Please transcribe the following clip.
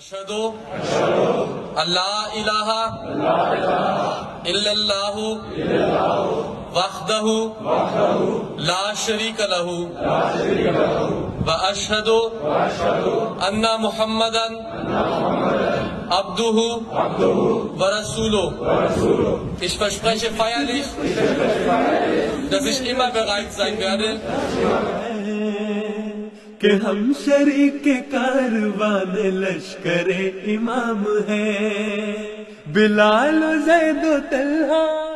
اشهد ان لا اله الا الله وحده لا شريك له واشهد ان محمدا عبده ورسوله ich verspreche feierlich dass ich immer bereit sein werde کہ ہم شریک کاروان لشکر امام ہیں۔ بلال و زید و طلحہ